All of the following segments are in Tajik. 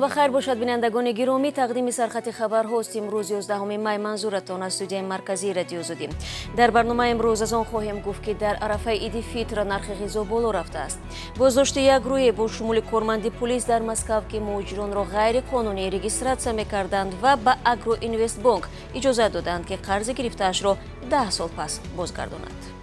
ба хайр бошад бинандагони гиромӣ тақдими сархати хабарҳост имрӯз 11 май манзуратон аз студияи марказии радиозудӣ дар барномаи имрӯз аз он хоҳем гуфт ки дар арафаи иди фитр нархи ғизо боло рафтааст. Боздошти як рӯе бо шумули корманди пулис дар москав ки муҳоҷиронро ғайриқонунӣ регистратсия мекарданд ва ба агроинвестбонк иҷозат доданд ки қарзи гирифтаашро даҳ сол пас бозгардонад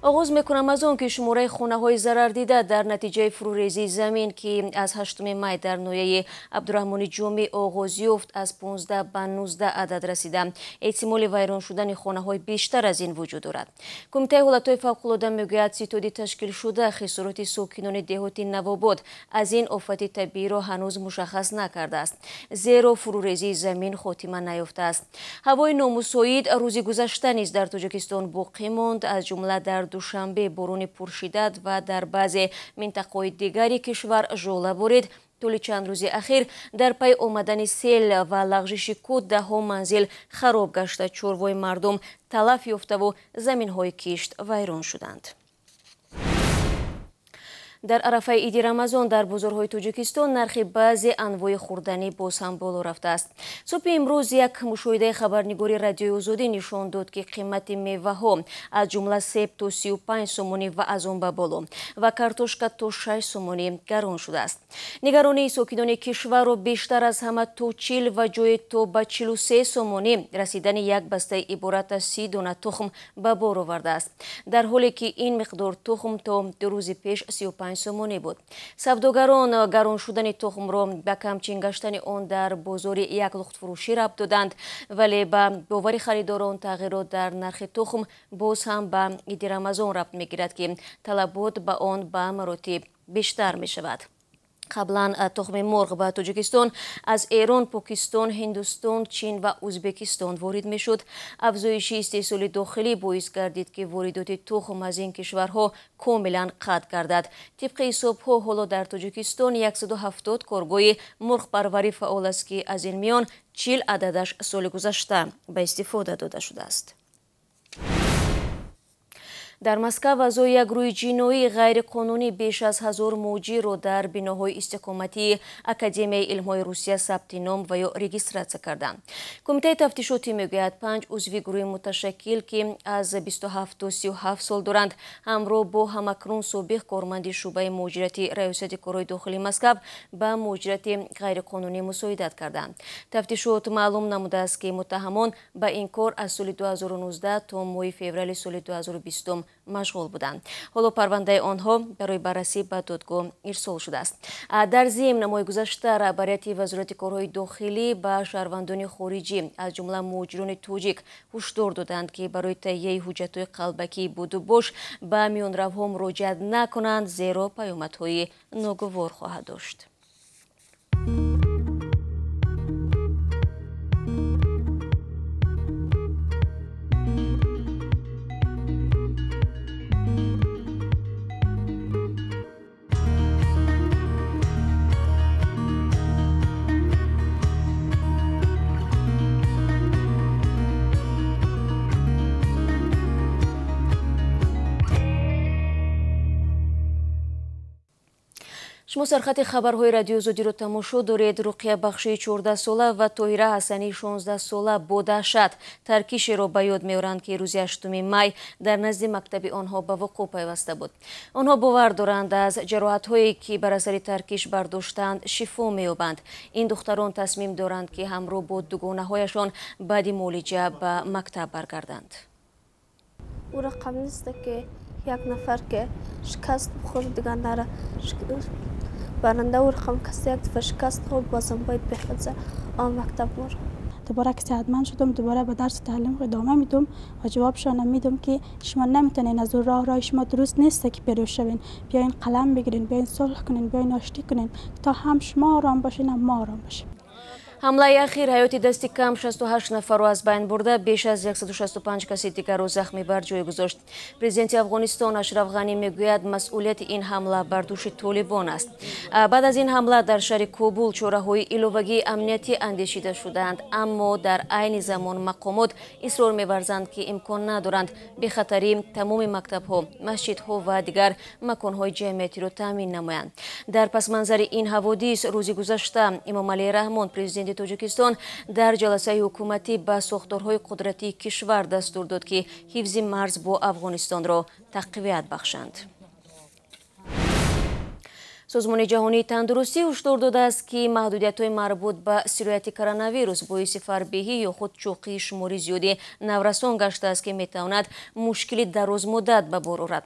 оғоз мекунам аз он ки шумораи хонаҳои зарардида дар натиҷаи фурӯрезии замин ки аз 8 май дар ноҳияи абдураҳмони ҷомӣ оғоз ёфт аз 15 ба 19 адад расида эҳтимоли вайрон шудани хонаҳои бештар аз ин вуҷуд дорад кумитаи ҳолатҳои фавқулода мегӯяд ситоди ташкилшуда хисороти сокинони деҳоти навобод аз ин офати табииро ҳанӯз мушаххас накардааст зеро фурӯрезии замин хотима наёфтааст ҳавои номусоид рӯзи гузашта низ дар тоҷикистон боқӣ монд аз ҷумла дар душанбе борони пуршиддат ва дар баъзе минтақаҳои дигари кишвар жола борид тӯли чанд рӯзи ахир дар пай омадани сел ва лағжиши кӯд даҳҳо манзил хароб гашта чорвои мардум талаф ёфтаву заминҳои кишт вайрон шуданд дар арафаи иди рамазон дар бозорҳои тоҷикистон нархи баъзе анвои хӯрданӣ боз ҳам боло рафтааст. Субҳи имрӯз як мушоҳидаи хабарнигори радиои озодӣ нишон дод ки қимати меваҳо аз ҷумла себ то 35 сомонӣ ва аз он ба боло ва картошка то 6 сомонӣ гарон шудааст. Нигаронии сокинони кишварро бештар аз ҳама то чил ва ҷое то ба 43 сомонӣ расидани як бастаи иборат аз си дона тухм ба бор овардааст дар ҳоле ки ин миқдор тухм то ду рӯзи пеш 35 сомонӣ буд. Савдогарон гарон шудани тухмро ба камчин гаштани он дар бозори як лухтфурӯшӣ рабт доданд вале ба бовари харидорон тағйирот дар нархи тухм боз ҳам ба иди рамазон рабт мегирад ки талабот ба он ба маротиб бештар мешавад қаблан тухми мурғ ба тоҷикистон. Аз эрон покистон ҳиндустон чин ва ӯзбекистон ворид мешуд. Афзоиши истеҳсоли дохилӣ боис гардид ки воридоти тухм аз ин кишварҳо комилан қатъ гардад. Тибқи ҳисобҳо ҳоло дар тоҷикистон 170 коргоҳи мурғпарварӣ фаъол аст ки аз ин миён чил ададаш соли гузашта ба истифода дода шудааст дар москав аъзои як рӯи ҷиноии ғайриқонунӣ беш аз ҳазор муҳоҷирро дар биноҳои истиқоматии академияи илмҳои русия сабти ном ва ё регистратсия карданд. Кумитаи тафтишотӣ мегӯяд панҷ узви гурӯҳи муташаккил ки аз 27 то 37 сол доранд ҳамроҳ бо ҳамакнун собиқ корманди шӯъбаи муҳоҷирати раёсати корҳои дохилии москав ба муҳоҷирати ғайриқонунӣ мусоидат карданд. Тафтишот маълум намудааст ки муттаҳамон ба ин кор аз соли 2019 то моҳи феврали соли 2020 машғул буданд. Ҳоло парвандаи онҳо барои баррасӣ ба додгоҳ ирсол шудааст. Дар зимн моҳи гузашта раҳбарияти вазорати корҳои дохилӣ ба шаҳрвандони хориҷӣ аз ҷумла муҳоҷирони тоҷик ҳушдор доданд ки барои таҳияи ҳуҷҷатҳои қалбакии будубош ба миёнравҳо муроҷиат накунанд зеро паёмадҳои ногувор хоҳад дошт шумо сархати хабарҳои радиозодиро тамошо доред. Руқия бахшии 14 сола ва тоҳира ҳасании 16 сола бо даҳшат таркишеро ба ёд меоранд ки рӯзи 8 май дар назди мактаби онҳо ба вуқӯъ пайваста буд. Онҳо бовар доранд аз ҷароҳатҳое ки бар асари таркиш бардоштанд шифо меёбанд. Ин духтарон тасмим доранд ки ҳамроҳ бо дугонаҳояшон баъди муолиҷа ба мактаб баргарданд. Ӯ рақам неста ки як нафар ки шикаст бухӯрд диганара برنده ور خم کسی یک شکست خوب بازم باید به آن مکتب مرد دوباره که صحتمند شدم دوباره به درس تعلیم ادامه میدم و جوابشان میدم که شما نمی‌تونین از راه راه شما درست نیست که پیرو شوین. بیاین قلم بگیرین بیاین صلح کنین بیاین آشتی کنین. تا هم شما آرام باشین هم ما آرام باشیم. Ҳамлаи ахир ҳаёти дасти кам 68 нафарро аз байн бурда беш аз 165 каси дигарро захмӣ бар ҷой гузошт. Президенти афғонистон ашраф ғанӣ мегӯяд масъулияти ин ҳамла бар дӯши толибон аст. Баъд аз ин ҳамла дар шаҳри кобул чораҳои иловагии амниятӣ андешида шудаанд. Аммо дар айни замон мақомот исрор меварзанд ки имкон надоранд бехатарӣ тамоми мактабҳо масҷидҳо ва дигар маконҳои ҷамъиятиро таъмин намоянд. Дар пасманзари ин ҳаводис рӯзи гузашта имомалии раҳмон президенти ҳукумати тоҷикистон дар ҷаласаи ҳукуматӣ ба сохторҳои қудратии кишвар дастур дод ки ҳифзи марз бо афғонистонро тақвият бахшанд. Созмони ҷаҳонии тандурустӣ ҳушдор додааст ки маҳдудиятҳои марбут ба сирояти коронавирус боиси фарбеҳӣ ё худ чӯқии шумори зиёди наврасон гаштааст ки метавонад мушкили дарозмуддат ба бор орад.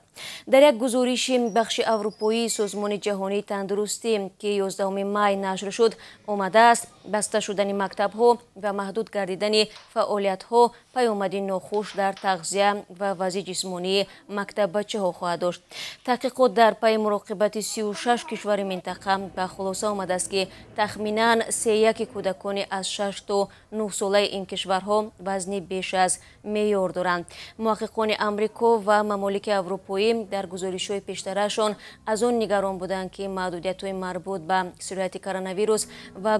Дар як гузориши бахши аврупоии созмони ҷаҳонии тандурустӣ ки 11 май нашр шуд омадааст баста шудани мактабҳо ва маҳдуд гардидани фаъолиятҳо паёмади нохуш дар тағзия ва вазъи ҷисмонии мактаббачаҳо хоҳад дошт. Таҳқиқот дар пайи муроқибати 36 кишвари минтақа ба хулоса омадааст ки тахминан сеяки кӯдакони аз 6 то 9 солаи ин кишварҳо вазни беш аз меъёр доранд. Муҳаққиқони амрико ва мамолики аврупоӣ дар гузоришҳои пештарашон аз он нигарон буданд ки маҳдудиятҳои марбут ба сирояти коронавирус ва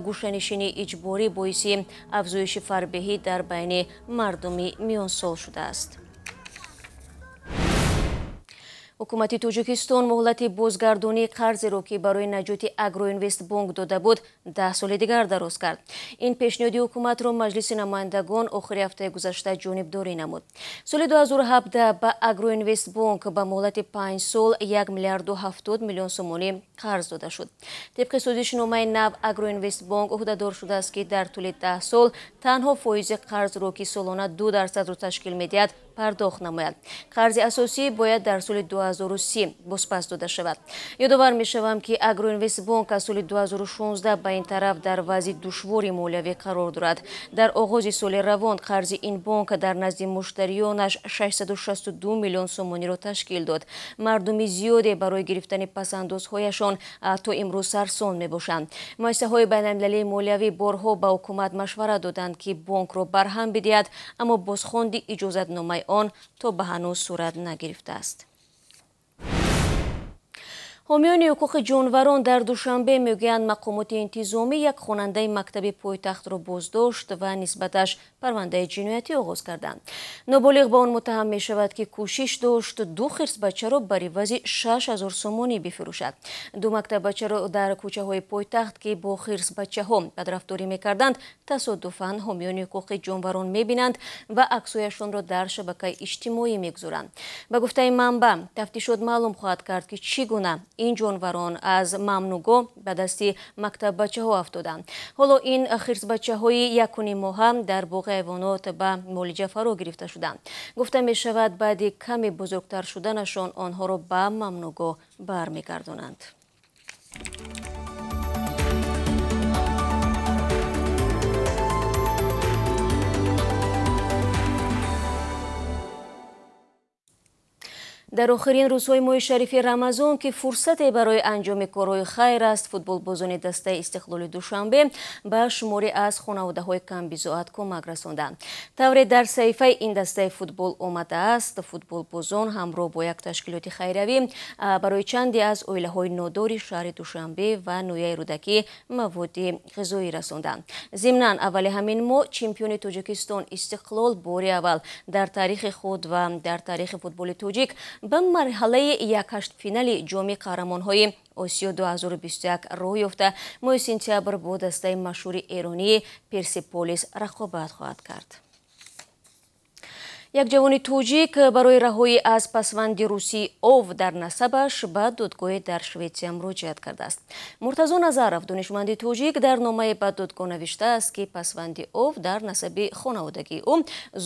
гӯшанишини иҷборӣ боиси афзоиши фарбеҳӣ дар байни мардуми миёнсол шудааст ҳукумати тоҷикистон муҳлати бозгардонии қарзеро ки барои наҷоти агроинвестбонк дода буд даҳ соли дигар дароз кард. Ин пешниҳоди ҳукуматро маҷлиси намояндагон охири ҳафтаи гузашта ҷонибдорӣ намуд. Соли 2017 ба агроинвестбонк ба муҳлати панҷ сол 1 миллиарду 70 миллион сомонӣ қарз дода шуд. Тибқи созишномаи нав агроинвестбонк ӯҳдадор шудааст ки дар тӯли даҳ сол танҳо фоизи қарзро ки солона ду дарсадро ташкил медиҳад пардохт намояд. Қарзи асосӣ бояд дар соли 2030 бозпас дода шавад. Ёдовар мешавам ки агроинвестбонк аз соли 2016 ба ин тараф дар вазъи душвори молиявӣ қарор дорад. Дар оғози соли равон қарзи ин бонк дар назди муштарионаш 662 миллион сомониро ташкил дод. Мардуми зиёде барои гирифтани пасандозҳояшон то имрӯз сарсон мебошанд. Муассисаҳои байналмилалии молиявӣ борҳо ба ҳукумат машварат доданд ки бонкро барҳам бидиҳад аммо бозхонди иҷозатномаи он то ба ҳанӯз сурат нагирифтааст ҳомиёни ҳуқуқи ҷонварон дар душанбе мегӯянд мақомоти интизомӣ як хонандаи мактаби пойтахтро боздошт ва нисбаташ парвандаи ҷиноятӣ оғоз карданд. Ноболиғ ба он муттаҳам мешавад ки кӯшиш дошт ду хирсбачаро бар ивази шаш ҳазор сомонӣ бифурӯшад. Ду мактаббачаро дар кӯчаҳои пойтахт ки бо хирсбачаҳо бадрафторӣ мекарданд тасодуфан ҳомиёни ҳуқуқи ҷонварон мебинанд ва аксҳояшонро дар шабакаи иҷтимоӣ мегузоранд. Ба гуфтаи манба тафтишот маълум хоҳад кард ки чӣ гуна ин ҷонварон аз мамнугоҳ ба дасти мактаббачаҳо афтоданд. Ҳоло ин хирсбачаҳои якуни моҳа дар боғи ҳайвонот ба муолиҷа фаро гирифта шуданд. Гуфта мешавад баъди каме бузургтар шуданашон онҳоро ба мамнугоҳ бармегардонанд дар охирин рӯзҳои моҳи шарифи рамазон ки фурсате барои анҷоми корҳои хайр аст футболбозони дастаи истиқлоли душанбе ба шуморе аз хонаводаҳои камбизоат кӯмак расонданд тавре дар саҳифаи ин дастаи футбол омадааст футболбозон ҳамроҳ бо як ташкилоти хайравӣ барои чанде аз оилаҳои нодори шаҳри душанбе ва ноҳияи рӯдакӣ маводи ғизоӣ расонданд зимнан аввали ҳамин моҳ чемпиони тоҷикистон истиқлол бори аввал дар таърихи худ ва дар таърихи футболи тоҷик ба марҳалаи якҳаштфинали ҷоми қаҳрамонҳои осиё 2021 роҳ ёфта. Моҳи сентябр бо дастаи машҳури эронии персиполис рақобат хоҳад кард. Як ҷавони тоҷик барои раҳоӣ аз пасванди русии ов дар насабаш ба додгоҳе дар шветсия муроҷиат кардааст. Муртазо назаров донишманди тоҷик дар номае ба додгоҳ навиштааст ки пасванди ов дар насаби хонаводагии ӯ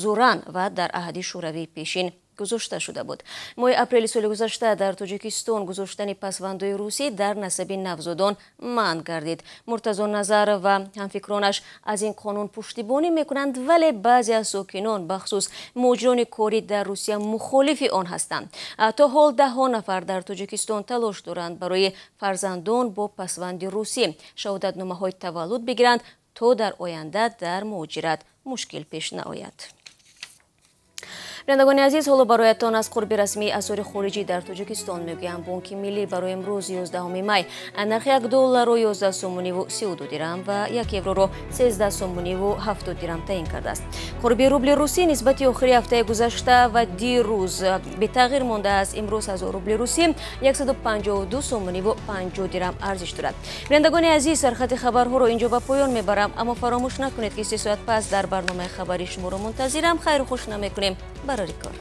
зуран ва дар аҳди шӯравии пешин гузошта шуда буд. Моҳи апрели соли гузашта дар тоҷикистон гузоштани пасвандои русӣ дар насаби навзодон манъ гардид. Муртазо назар ва ҳамфикронаш аз ин қонун пуштибонӣ мекунанд вале баъзе аз сокинон бахусус муҳоҷирони корӣ дар русия мухолифи он ҳастанд. То ҳол даҳҳо нафар дар тоҷикистон талош доранд барои фарзандон бо пасванди русӣ. Шаҳодатномаҳои таваллуд бигиранд то дар оянда дар муҳоҷират мушкил пеш наояд бинандагони азиз ҳоло бароятон аз қурби расмии асъори хориҷӣ дар тоҷикистон мегӯям бонки миллӣ барои имрӯз 11 май нархи як долларро 11 сомуниву 32 дирам ва як евроро 13 сомуниву 70 дирам таъин кардааст. Қурби рубли русӣ нисбати охири ҳафтаи гузашта ва дирӯз бетағйир мондааст имрӯз 1000 рубли русӣ 152 сомуниву 50 дирам арзиш дорад. Бинандагони азиз сархати хабарҳоро инҷо ба поён мебарам аммо фаромӯш накунед ки си соат пас дар барномаи хабари шуморо мунтазирам. Хайру хушна мекунем барори кор